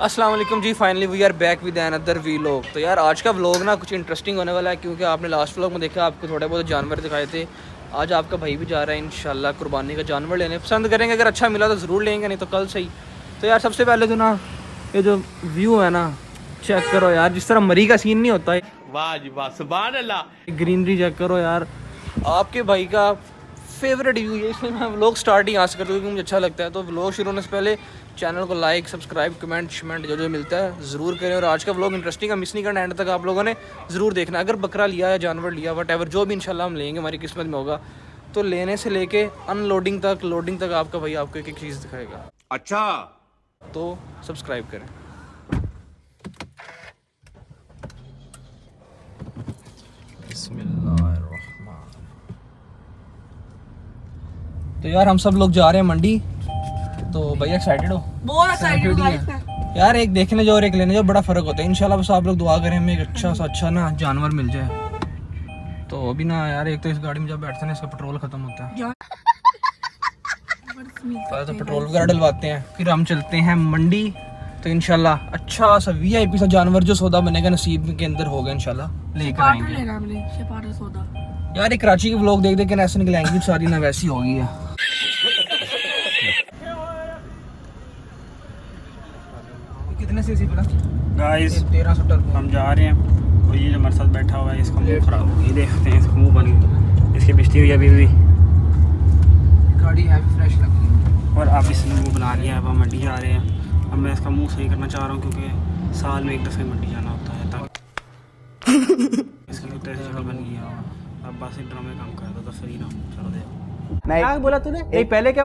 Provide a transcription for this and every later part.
Aslam ji finally we are back with another we लोग तो यार आज का व्लॉग ना कुछ इंटरेस्टिंग होने वाला है क्योंकि आपने लास्ट व्लॉग में देखा आपको थोड़े बहुत जानवर दिखाए थे आज आपका भाई भी जा रहा है इन कुर्बानी का जानवर लेने। पसंद करेंगे अगर अच्छा मिला तो ज़रूर लेंगे नहीं तो कल से ही। तो यार सबसे पहले तो ना ये जो व्यू है ना चेक करो यार जिस तरह मरी का सीन नहीं होता है वाह जी वाह सुबह ग्रीनरी चेक करो यार। आपके भाई का फेवरेट व्यू ये इसलिए मैं व्लॉग स्टार्ट ही यहाँ से करता हूँ क्योंकि मुझे अच्छा लगता है। तो व्लॉग शुरू होने से पहले चैनल को लाइक सब्सक्राइब कमेंट शमेंट जो जो मिलता है ज़रूर करें और आज का व्लॉग इंटरेस्टिंग है। मिस नहीं करना एंड तक आप लोगों ने ज़रूर देखना। अगर बकरा लिया या जानवर लिया वट एवर जो भी इंशाल्लाह हम लेंगे हमारी किस्मत में होगा। तो लेने से लेके अनलोडिंग तक लोडिंग तक आपका भाई आपको एक एक चीज़ दिखाएगा। अच्छा। तो सब्सक्राइब करें। तो यार हम सब लोग जा रहे हैं मंडी। तो भैया एक्साइटेड हो? बहुत एक्साइटेड हूँ। यार एक देखने जो और एक लेने जो बड़ा फ़र्क होता है। इंशाल्लाह बस आप लोग दुआ करें हमें एक अच्छा सा अच्छा ना जानवर मिल जाए। तो अभी ना यार एक तो इस गाड़ी में जब बैठते हैं इसका पेट्रोल खत्म होता है। पहले तो पेट्रोल वगैरह डलवाते हैं फिर हम चलते हैं मंडी। तो इनशाला अच्छा सा वीआईपी सा जानवर जो सौदा बनेगा नसीब के अंदर होगा इंशाल्लाह लेकर आएँगे। यार एक कराची के व्लॉग देख देख के ऐसे निकलाएँगे सारी ना वैसी होगी है। कितने सीसी बोला गाइस हम जा रहे हैं। और ये जो हमारे साथ बैठा हुआ है इसका मुँह खराब हो गया। ये देखते हैं इसका मुँह बन इसकी बिस्ती हुई अभी भी। गाड़ी है फ्रेश लग रही और अब इसने मुँह बना लिया अब हम मंडी जा रहे हैं। अब मैं इसका मुँह सही करना चाह रहा हूँ क्योंकि साल में एक दफ़े मंडी जाना होता है ताकि इसकी कुत्ते से शक्ल बन है अब बस एक ड्रामे काम कर दो तो फ्री ना चलो दे क्या बोला तूने? नहीं पहले क्या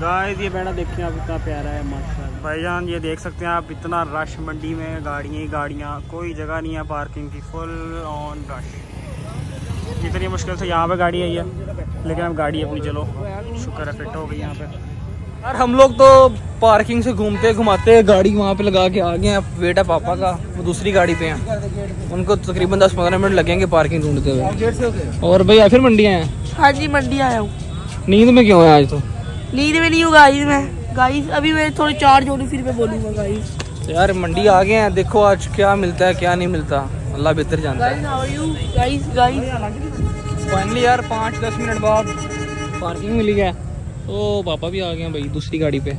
गाइस ये बैठा देखिए आप इतना प्यारा है माशाल्लाह। भाईजान ये देख सकते हैं आप इतना रश मंडी में गाड़ियाँ ही गाड़ियाँ कोई जगह नहीं है पार्किंग की फुल ऑन रश इतनी मुश्किल से यहाँ पे गाड़ी आई है लेकिन अब गाड़ी अपनी चलो शुक्र है फिट हो गई यहाँ पे। यार हम लोग तो पार्किंग से घूमते घुमाते गाड़ी वहाँ पे लगा के आ गए हैं वेट है पापा का वो दूसरी गाड़ी पे हैं। उनको तकरीबन दस पंद्रह मिनट लगेंगे पार्किंग ढूंढते हुए। और भैया फिर मंडी आए हैं? हाँ जी मंडी आया हूँ। नींद में क्यों है आज तो? नींद में नहीं हूँ गाइस मैं। गाइस अभी मैं थोड़ी चार्ज होनी फिर मैं बोलूँगा गाइस तो यार मंडी आ गए हैं। देखो आज क्या मिलता है क्या नहीं मिलता। अल्लाह बेहतर जानता है। Guys how are you guys guys finally यार पाँच दस मिनट बाद पार्किंग मिली है। तो पापा भी आ गए हैं भाई दूसरी गाड़ी पे।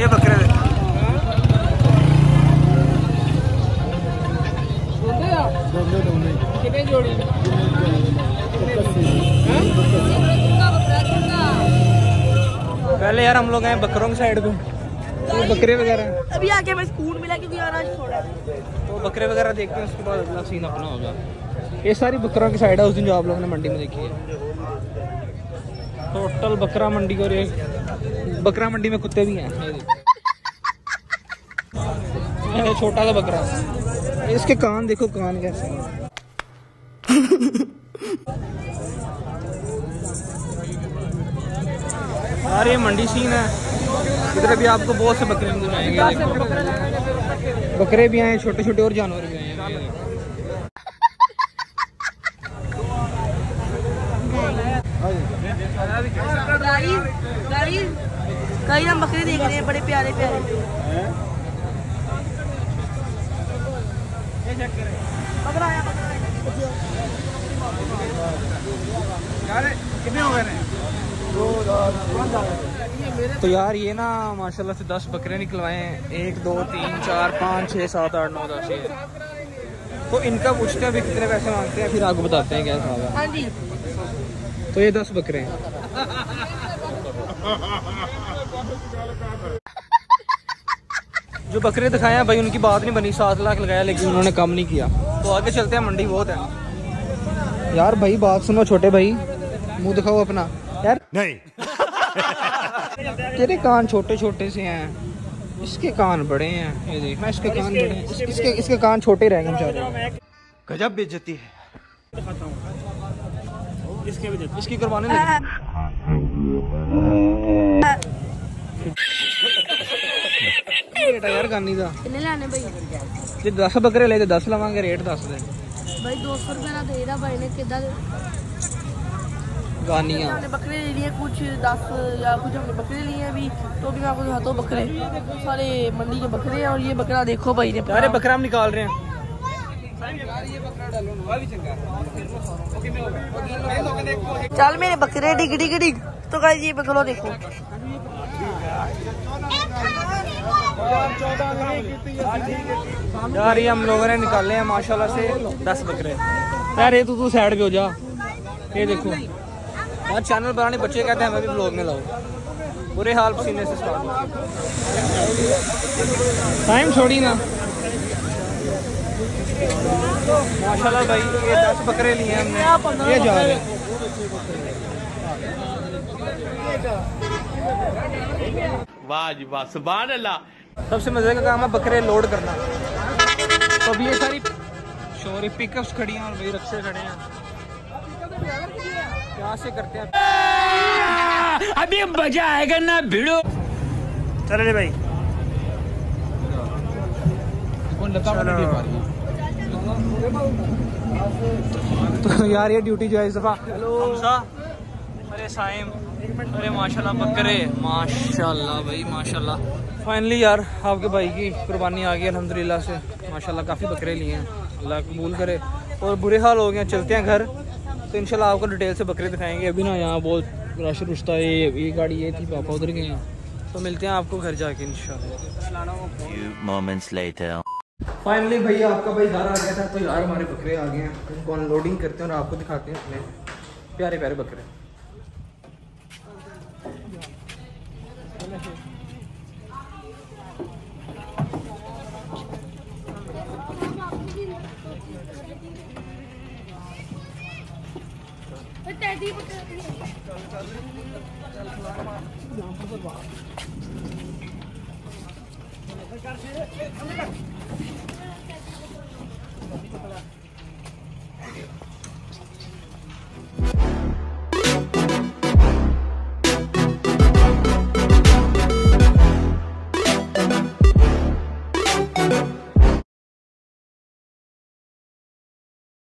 ये बकरे यार हम लोग आए बकरों की साइड पे। तो बकरे वगैरह अभी आके मैं स्कूल मिला क्योंकि यार आज थोड़ा तो बकरे वगैरह देखते हैं उसके बाद अगला सीन अपना होगा। ये सारी बकरों की साइड है उस दिन जो आप लोगों ने मंडी में देखी है। टोटल बकरा मंडी और एक बकरा मंडी में कुत्ते भी हैं। ये। ये छोटा सा बकरा। इसके कान देखो कान कैसे हैं। यार ये मंडी सीन है। इधर भी आपको बहुत से बकरे नज़र आएँगे बकरे भी आए छोटे छोटे और जानवर भी आए। हैं गाइस हम बकरे देख रहे हैं बड़े प्यारे प्यारे। बकरा आया बकरा आया। तो यार ये ना माशाल्लाह से दस बकरे निकलवाए हैं। एक दो तीन चार पाँच छः सात आठ नौ दस ये। तो इनका पूछते हैं अभी कितने पैसे मांगते हैं? फिर आपको बताते हैं क्या हिसाब है हाँ जी। तो ये दस बकरे हैं। जो बकरे दिखाए हैं भाई उनकी बात नहीं बनी सात लाख लगाया लेकिन उन्होंने कम नहीं किया। तो आगे चलते हैं मंडी बहुत है। यार भाई बात सुनो छोटे भाई मुँह दिखाओ अपना। यार नहीं। तेरे कान छोटे छोटे से हैं। इसके कान बड़े हैं। ये देख मैं इसके कान बड़े इसके इसके, कान छोटे रह गए गजब बेइज्जती है। इसके भी इसकी करवाने रेट यार गानी का कितने लाने भाई? जे 10 बकरे ले ते 10 लवांगे रेट दस दे। भाई 200 रुपया दे देदा भाई ने किदा गानियाँ। बकरे ले लिए कुछ दस या कुछ हमने बकरे लिए अभी। तो भी मैं आपको हाँ, तो बकरे। सारे मंडी के बकरे हैं और ये बकरा देखो भाई ने अरे बकरा हम निकाल रहे हैं। चल मेरे बकरे डिग डिग डिग। तो कह ये बकरो देखो। यार ये हम लोगों ने निकाले हैं माशाल्लाह से दस बकरे। यार ये तू तू साइड पे हो जा। ये देखो। यार चैनल बनाने बच्चे कहते हैं हमें भी ब्लॉग में लाओ। बुरे हाल पसीने से स्टार्ट टाइम छोड़ी ना। माशाल्लाह भाई ये 10 बकरे लिए हमने। ये जा रहे वाह जी वाह सुबह अल्लाह सबसे मज़े का काम है बकरे लोड करना। तो अब ये सारी शोरी पिकअप्स खड़ी हैं और भाई रक्शे खड़े हैं। क्या से करते हैं। अभी मज़ा आएगा ना भिड़ो। चलो रे भाई। तो यार ये ड्यूटी जो है इस दफ़ा हमसा। अरे साइम अरे माशाल्लाह बकरे माशाल्लाह भाई माशाल्लाह। फाइनली यार आपके भाई की कुर्बानी आ गई अल्हम्दुलिल्लाह से। माशाल्लाह काफ़ी बकरे लिए हैं। अल्लाह कबूल करे। और बुरे हाल हो गए चलते हैं घर। तो इनशाला आपको डिटेल से बकरे दिखाएँगे। अभी ना यहाँ बहुत रश रुश्ता ये ये गाड़ी ये थी पापा उधर गए हैं। तो मिलते हैं आपको घर जाके इन शाला फाइनली भैया आपका भाई घर आ गया था तो यार हमारे बकरे आ गए हैं। उनको अनलोडिंग करते हैं और आपको दिखाते हैं अपने प्यारे प्यारे बकरे। तहजीब